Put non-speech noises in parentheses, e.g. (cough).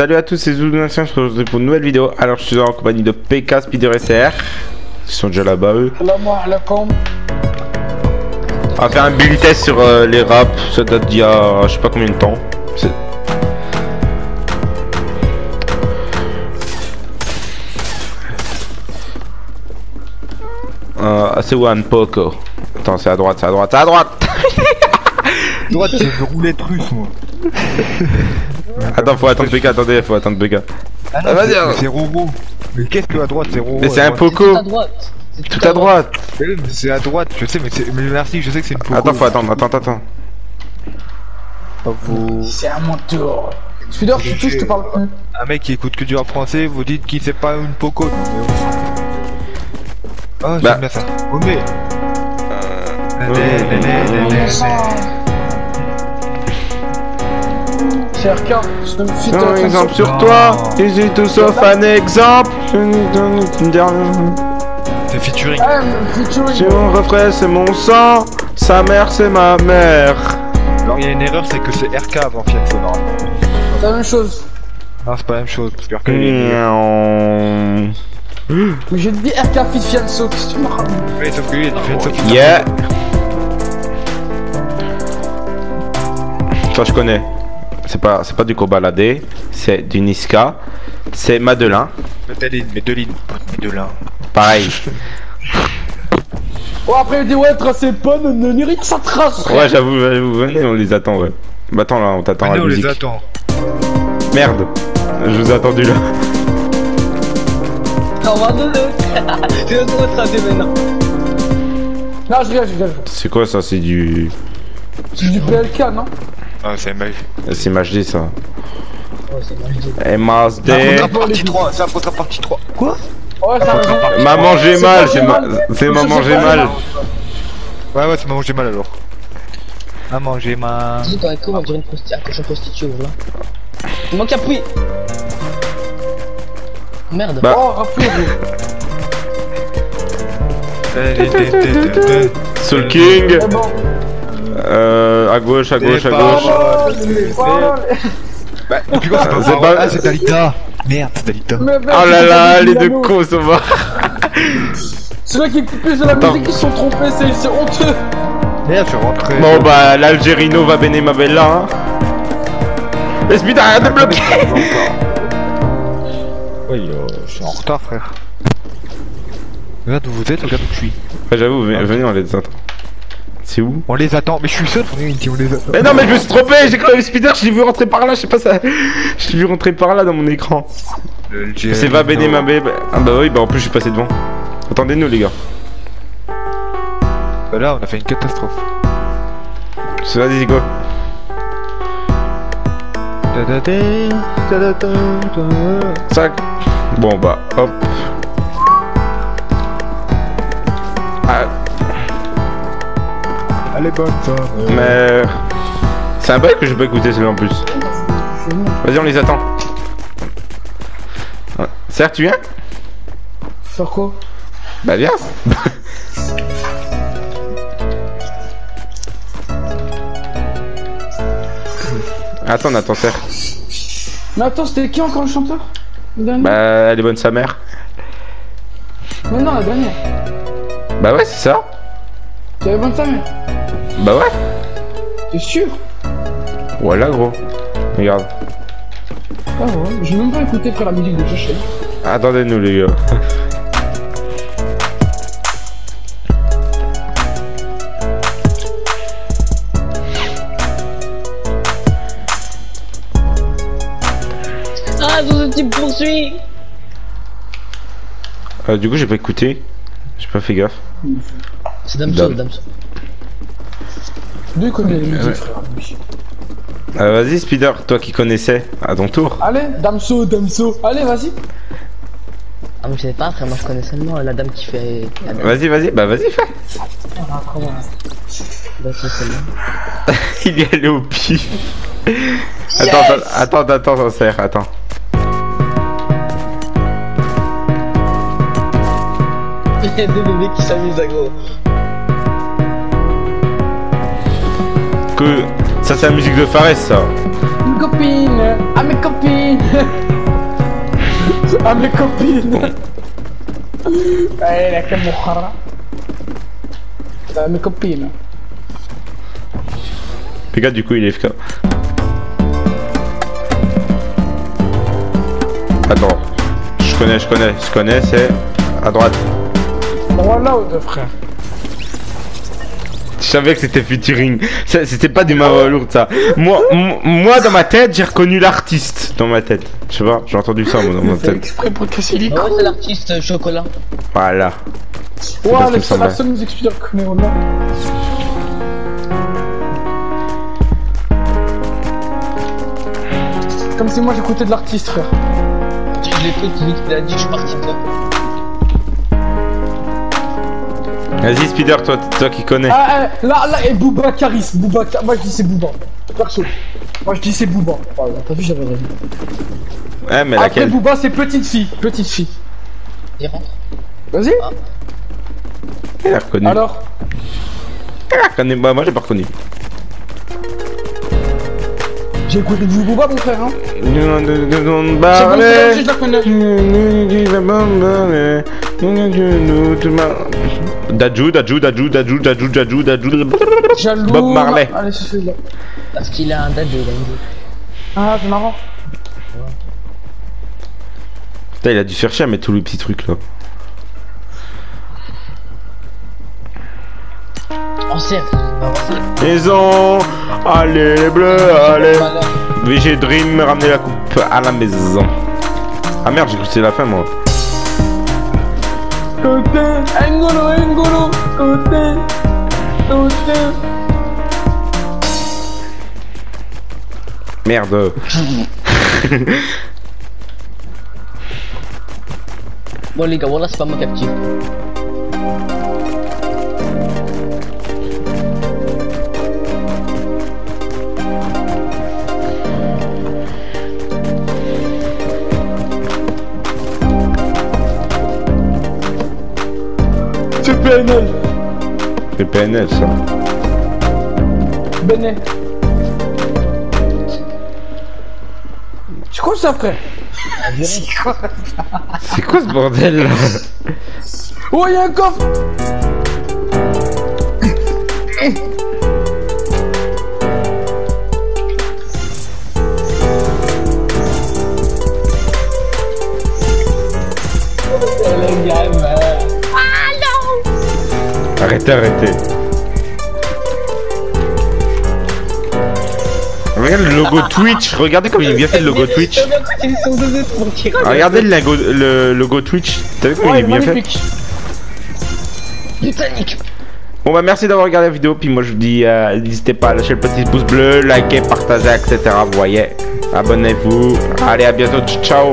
Salut à tous, c'est Zounation, je retrouve pour une nouvelle vidéo. Alors je suis en compagnie de PK, Speeder SR. Ils sont déjà là-bas eux. On va faire un build test sur euh, les raps, ça date d'il y a je sais pas combien de temps. Euh, c'est one poco. Attends, c'est à droite, c'est à droite, c'est à droite. (laughs) Droite, c'est le roulette russe, moi. (laughs) Attends, faut attendre PK, attendez, faut attendre PK. Ah Ah, vas-y, c'est- hein. c'est Roro. Mais qu'est-ce que à droite, c'est Roro Mais à c'est un droite poco, à droite. C'est tout à droite. C'est à droite, je sais, mais, c'est- mais merci, je sais que c'est une poco. Attends, faut attendre, attends, attends. Vous- C'est à mon tour. Spider, je suis je te parle plus. Un mec qui écoute que du rap français, vous dites qu'il sait pas une poco. Oh. Ah, j'aime Bah. bien ça. Oh, mais. C'est RK, je me fit Un exemple sur toi, et j'ai tout sauf un exemple. Je nous donne une dernière. C'est featuring. Ah, featuring. Si mon refrain c'est mon sang, sa mère c'est ma mère. Alors, il y a une erreur, c'est que c'est RK avant Fiat Sonora. C'est la même chose. Non, c'est pas la même chose, parce que RK. Mais j'ai dit RK fit Fianso, qu'est-ce que tu me racontes Oui, sauf que lui, il a différent sauf Yeah. Ça je connais. C'est pas, c'est pas du cobaladé, c'est du Niska. C'est Madeleine. Médeline, Médeline, Médelin. Pareil. (laughs) Oh, après il dit ouais, tracé pas, ne ne ça trace. Ouais, j'avoue, j'avoue, venez, on les attend, ouais. Bah attends là, on t'attend à Venez, la on les attend. Merde. Je vous ai attendu là. (laughs) Maintenant. Non, je rigole, je rigole. C'est quoi ça C'est du. C'est du PLK, non Ah, c'est mal. C'est MHD ça. Ouais, c'est dis. MHD. partie 3, c'est un contre partie 3. Quoi Ouais, ça. Maman j'ai C'est mal, j'ai ma... mal. c'est Ça, maman c'est j'ai mal. Ouais, ouais, c'est maman, j'ai mal alors. Maman, j'ai mal. T'aurais cru, on dirait une prosti- un cochon prostitué, voilà. Il manque un puits. Merde. Bah. Oh, (laughs) Soul King. C'est bon. Euh, à gauche, à gauche, à gauche. Oh. Bah, depuis c'est C'est pas Ah, c'est Dalita Merde, c'est Dalita. Oh là là, les deux cons, ça va. Ceux-là qui écoutent plus de la musique, ils se sont trompés, c'est honteux. Merde, je suis rentré. Bon bah, l'Algérino va béner ma bella. Hein. Mais Speed, arrête de bloquer. Oui, euh, je suis en retard, frère. Regarde où vous êtes, regarde où je suis. Ouais, J'avoue, venez, venez, on les attend. C'est où On les attend, mais je suis seul, on est on les attend. Mais non, mais je me suis trompé, j'ai cru que Speeder, je l'ai vu rentrer par là, je sais pas ça. Je l'ai vu rentrer par là dans mon écran. C'est va béner ma bébé. Ah bah oui, bah en plus je suis passé devant. Attendez-nous les gars. Bah là, on a fait une catastrophe. C'est vas-y, go. Sac. Bon bah, hop. Ah, Allez, bonne soirée. mais. C'est un bail que je peux écouter celui-là en plus. Vas-y, on les attend. Serre, tu viens? Faire quoi? Bah viens. Attends, on attend Serre. Mais attends, c'était qui encore le chanteur Bah, elle est bonne sa mère. Mais non, la dernière. Bah ouais, c'est ça. Tu avais bonne sa mère. Bah ouais. T'es sûr Voilà, gros. Regarde. Ah ouais, j'ai même pas écouté après la musique de Josh. Attendez-nous, les gars. (laughs) Ah, ce type poursuit. Euh, du coup, j'ai pas écouté. J'ai pas fait gaffe. C'est Damso, Dame. Damso. Lui connaît les musiques, Ouais. frère. lui. Euh, vas-y, Spider, toi qui connaissais, à ton tour. Allez, Damso, Damso. Allez, vas-y. Ah, mais je sais pas, frère, moi je connais seulement la dame qui fait. Vas-y, vas-y, bah vas-y, fais. Ah, comment Bah. (laughs) Il est allé au pif. Attends, attends, attends, attends, attends, serre, attends. Y a deux bébés qui s'amusent à gros. Que ça c'est la musique de Fares ça. Une copine À mes copines À mes copines Eh, la camouchara À mes copines Regarde du coup il est FK. Attends. Je connais, je connais, je connais, c'est à droite. Voilà ou deux frères Je savais que c'était featuring. C'était pas du main lourd ça. Moi, moi dans ma tête, j'ai reconnu l'artiste dans ma tête. Je sais pas, j'ai entendu ça moi, dans ma C'est tête. exprès pour casser les Ah couilles c'est l'artiste euh, chocolat. Voilà. Ça c'est la seule musique que je connais voilà. Comme si moi j'écoutais de l'artiste frère fait, tu qu'il a dit, je suis parti de toi. Vas-y Spider, toi, toi qui connais. Ah, eh, là, là, et Booba Caris, Booba, moi je dis c'est Booba, perso. Moi je dis c'est Booba. Voilà, t'as vu, j'avais raison. Ouais, mais Après laquelle Booba, c'est petite fille, petite fille. Il rentre. Vas-y. Elle a reconnu. Alors Elle a reconnu. Bah, moi j'ai pas reconnu. J'ai écouté du Booba, mon frère, hein. Non, non, non, non, C'est bon, parler. c'est Dajou, Dajou, Dajou, Dajou, Dajou, Dajou, Dajou. Jaloux. Bob Marley. Allez, c'est celui-là. Parce qu'il a un dad de Gandy. Ah, c'est marrant. Putain, il a dû chercher à mettre tous les petits trucs là. En cercle. Maison, allez les bleus, allez. VG Dream, ramener la coupe à la maison. Ah merde, j'ai cru que c'était la fin moi. Côté, Engolo, Engolo, côté, côté. Merde. (laughs) Bon les gars, voilà c'est pas mon captif. PNL. C'est PNL ça. Benet. Tu crois ça, frère? C'est quoi ce bordel là? Oh, y'a un coffre Arrêtez, arrêtez. Regarde le logo Twitch, regardez comme il est bien fait le logo Twitch. Ah, Regardez le logo, le logo Twitch, t'as vu comme il est bien fait. Titanic. Bon bah merci d'avoir regardé la vidéo, puis moi je vous dis euh, n'hésitez pas à lâcher le petit pouce bleu, liker, partager, etc. Vous voyez, abonnez-vous. Allez à bientôt, ciao